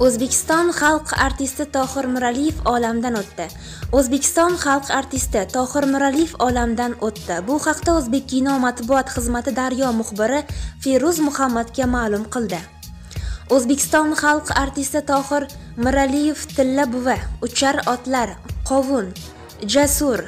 O'zbekiston xalq artisti Tohir Miraliyev olamdan o'tdi. O'zbekiston xalq artisti Tohir Miraliyev olamdan o'tdi. Bu haqda O'zbek kino matbuot xizmati Daryo muxbiri Feruz Muhammadga ma'lum qildi. O'zbekiston xalq artisti Tohir Miraliyev Tilla buva, Uchar otlar, Qovun, Jasur,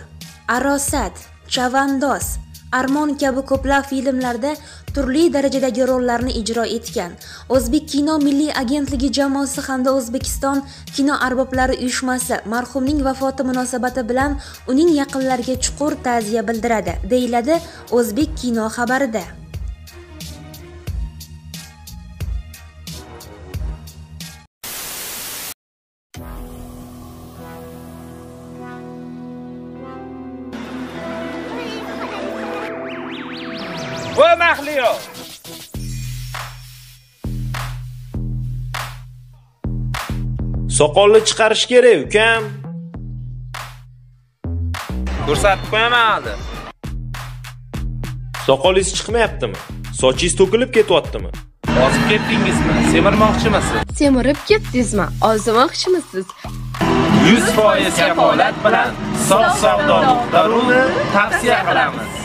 Arosat, Chavandoz, Armon kabi ko'plab filmlarda turli darajadagi rollarni ijro etgan. O'zbek kino milliy agentligi jamoasi hamda O'zbekiston kino arboblari uyushmasi marhumning vafoti munosabati bilan uning yaqinlariga chuqur ta'ziya bildiradi, deyiladi O'zbek kino xabarida. Mahliyo soqolni chiqarish kerak ukam. Ko'rsatib qo'yaman hali soqolingiz chiqmayaptimi? Sochingiz to'kilib ketyaptimi? Ozib ketdingizmi? Semirmoqchimisiz? Semirib ketdingizmi? Ozmoqchimisiz? 100% kafolat bilan sof savdo nuqta ru tavsiya qilamiz